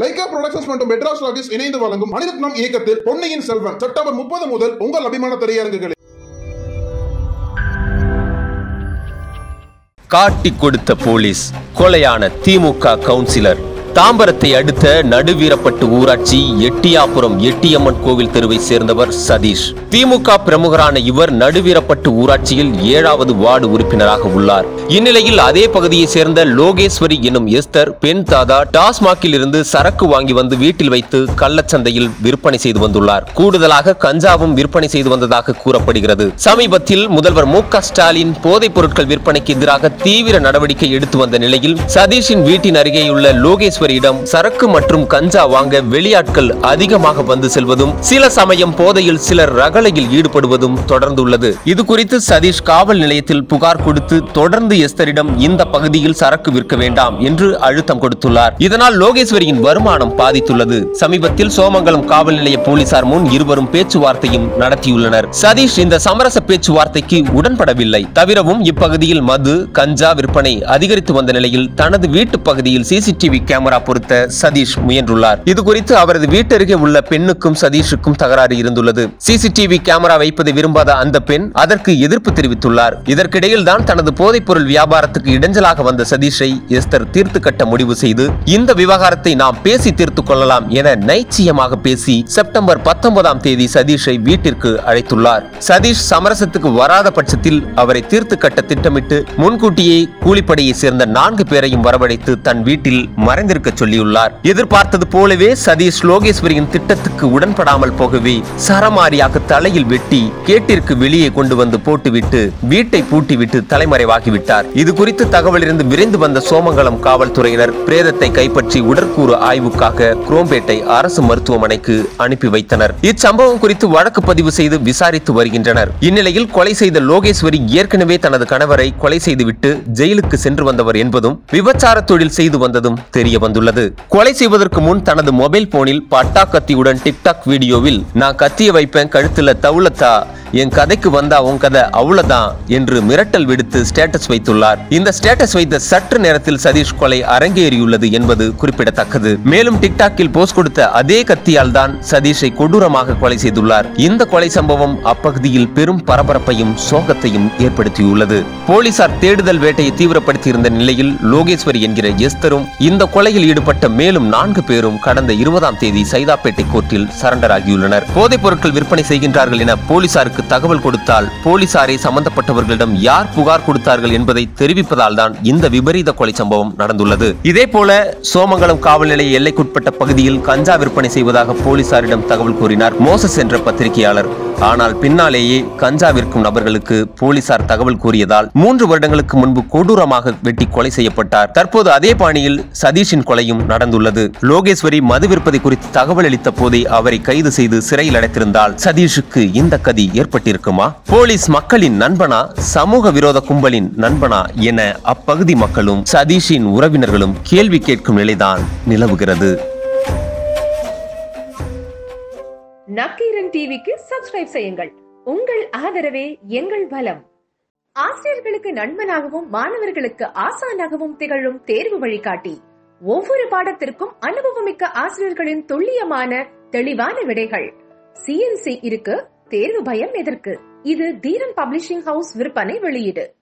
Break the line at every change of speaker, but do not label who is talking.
Lyca productions மற்றும் மெட்ராஸ் லாகிஸ் இணைந்து வழங்கும் மணிரத்னம் இயக்கத்தில் பொன்னியின் செல்வன் செப்டம்பர் முப்பது முதல் உங்கள் அபிமான திரையரங்குகளில்.
காட்டி கொடுத்த போலீஸ் கொலையான திமுக கவுன்சிலர். தாம்பரத்தை அடுத்த நடுவீரப்பட்டு ஊராட்சி எட்டியாபுரம் எட்டியம்மன் கோவில் தெருவை சேர்ந்தவர் சதீஷ். திமுக பிரமுகரான இவர் நடுவீரப்பட்டு ஊராட்சியில் ஏழாவது வார்டு உறுப்பினராக உள்ளார். இந்நிலையில் அதே பகுதியை சேர்ந்த லோகேஸ்வரி எனும் எஸ்தர் பெண் தாதா டாஸ்மாகில் இருந்து சரக்கு வாங்கி வந்து வீட்டில் வைத்து கள்ளச்சந்தையில் விற்பனை செய்து வந்துள்ளார். கூடுதலாக கஞ்சாவும் விற்பனை செய்து வந்ததாக கூறப்படுகிறது. சமீபத்தில் முதல்வர் மு ஸ்டாலின் போதைப் பொருட்கள் விற்பனைக்கு எதிராக தீவிர நடவடிக்கை எடுத்து வந்த நிலையில் சதீஷின் வீட்டின் அருகேயுள்ள லோகேஸ்வரி லோகேஸ்வரியிடம் சரக்கு மற்றும் கஞ்சா வாங்க வெளியாட்கள் அதிகமாக வந்து செல்வதும் சில சமயம் போதையில் சிலர் ரகளையில் ஈடுபடுவதும் தொடர்ந்துள்ளது. இது குறித்து சதீஷ் காவல் நிலையத்தில் புகார் கொடுத்து தொடர்ந்து எஸ்தரிடம் இந்த பகுதியில் சரக்கு விற்க வேண்டாம் என்று அழுத்தம் கொடுத்துள்ளார். இதனால் லோகேஸ்வரியின் வருமானம் பாதித்துள்ளது. சமீபத்தில் சோமங்கலம் காவல் நிலைய போலீசார் முன் இருவரும் பேச்சுவார்த்தையும் நடத்தியுள்ளனர். சதீஷ் இந்த சமரச பேச்சுவார்த்தைக்கு உடன்படவில்லை. தவிரவும் இப்பகுதியில் மது கஞ்சா விற்பனை அதிகரித்து வந்த நிலையில் தனது வீட்டு பகுதியில் சிசிடிவி கேமரா பொருத்த சதீஷ் முயன்றுள்ளார். இது குறித்து அவரது வீட்டருகே உள்ள பெண்ணுக்கும் சதீஷுக்கும் தகராறு இருந்துள்ளது. சிசிடிவி கேமரா வைப்பதை விரும்பாத அந்த பெண் அதற்கு எதிர்ப்பு தெரிவித்துள்ளார். இதற்கிடையில் தான் தனது போதைப்பொருள் வியாபாரத்துக்கு இடைஞ்சலாக வந்த சதீஷை எஸ்தர் தீர்த்து கட்ட முடிவு செய்து இந்த விவகாரத்தை நாம் பேசி தீர்த்து கொள்ளலாம் என நைச்சியமாக பேசி செப்டம்பர் பத்தொன்பதாம் தேதி சதீஷை வீட்டிற்கு அழைத்துள்ளார். சதீஷ் சமரசத்துக்கு வராத பட்சத்தில் அவரை தீர்த்து கட்ட திட்டமிட்டு முன்கூட்டியே கூலிப்படையை சேர்ந்த நான்கு பேரையும் வரவழைத்து தன் வீட்டில் மறைந்திருக்க சொல்லியுள்ளார். எதிர்பார்த்தது போலவே சதீஷ் லோகேஸ்வரியின் திட்டத்துக்கு உடன்படாமல் போகவே சரமாரியாக தலையில் வெட்டி கேட்டிற்கு வெளியே கொண்டு வந்து போட்டுவிட்டு வீட்டை பூட்டிவிட்டு தலைமறைவாகிவிட்டார். இது குறித்து தகவல் இருந்து விரைந்து வந்த சோமங்கலம் காவல்துறையினர் பிரேதத்தை கைப்பற்றி உடற்கூறு ஆய்வுக்காக குரோம்பேட்டை அரசு மருத்துவமனைக்கு அனுப்பி வைத்தனர். இச்சம்பவம் குறித்து வழக்கு பதிவு செய்து விசாரித்து வருகின்றனர். இந்நிலையில் கொலை செய்த லோகேஸ்வரி ஏற்கனவே தனது கணவரை கொலை செய்துவிட்டு ஜெயிலுக்கு சென்று வந்தவர் என்பதும் விபச்சார தொழில் செய்து வந்ததும் தெரிய வந்துள்ளது. கொலை செய்வதற்கு முன் தனது மொபைல் போனில் பட்டா கத்தியுடன் டிக்டாக் வீடியோவில் நான் கத்திய வைப்பேன் கழுத்துல தவுளத்தா என் கதைக்கு வந்தா உன் கதை அவ்வளவுதான் என்று மிரட்டல் விடுத்து ஸ்டேட்டஸ் வைத்துள்ளார். இந்த ஸ்டேட்டஸ் வைத்த சற்று நேரத்தில் சதீஷ் கொலை அரங்கேறியுள்ளது என்பது குறிப்பிடத்தக்கது. மேலும் டிக்டாக்கில் போஸ்ட் கொடுத்த அதே கத்தியால் தான் சதீஷை கொடூரமாக கொலை செய்துள்ளார். இந்த கொலை சம்பவம் அப்பகுதியில் பெரும் பரபரப்பையும் சோகத்தையும் ஏற்படுத்தியுள்ளது. போலீசார் தேடுதல் வேட்டையை தீவிரப்படுத்தியிருந்த நிலையில் லோகேஸ்வரி என்கிற எஸ்தரும் இந்த கொலையில் ஈடுபட்ட மேலும் நான்கு பேரும் கடந்த இருபதாம் தேதி சைதாப்பேட்டை கோர்ட்டில் சரண்டர் ஆகியுள்ளனர் போதைப் பொருட்கள் விற்பனை செய்கின்றார்கள் என போலீசாருக்கு தகவல் கொடுத்தால் போலீசாரை சம்பந்தப்பட்டவர்களிடம் யார் புகார் கொடுத்தார்கள் என்பதை தெரிவிப்பதால் தான் இந்த விபரீத கொலை சம்பவம் நடந்துள்ளது. இதே போல சோமங்கலம் காவல் நிலைய எல்லைக்குட்பட்ட பகுதியில் கஞ்சா விற்பனை செய்வதாக போலீசாரிடம் தகவல் கூறினார் மோசஸ் என்ற பத்திரிகையாளர். ஆனால் பின்னாலேயே கஞ்சா விற்கும் நபர்களுக்கு போலீசார் தகவல் கூறியதால் மூன்று வருடங்களுக்கு முன்பு கொடூரமாக வெட்டி கொலை செய்யப்பட்டார். தற்போது அதே பாணியில் சதீஷின் கொலையும் நடந்துள்ளது. லோகேஸ்வரி மது விற்பதை குறித்து தகவல் அளித்த போதே அவரை கைது செய்து சிறையில் அடைத்திருந்தால் சதீஷுக்கு இந்த கதி ஏற்பட்டிருக்குமா? போலீஸ் மக்களின் நண்பனா சமூக விரோத கும்பலின் நண்பனா என அப்பகுதி மக்களும் சதீஷின் உறவினர்களும் கேள்வி கேட்கும் நிலைதான் நிலவுகிறது.
நக்கீரன் டிவிக்கு சப்ஸ்கிரைப் செய்யுங்கள். உங்கள் ஆதரவே எங்கள் பலம் ஆசிரியர்களுக்கு நண்பனாகவும் மாணவர்களுக்கு ஆசானாகவும் திகழும் தேர்வு வழிகாட்டி. ஒவ்வொரு பாடத்திற்கும் அனுபவமிக்க ஆசிரியர்களின் துல்லியமான தெளிவான விடைகள். சிஎன்சி இருக்கு தேர்வு பயம் எதற்கு? இது தீரன் பப்ளிஷிங் ஹவுஸ் விற்பனை வெளியீடு.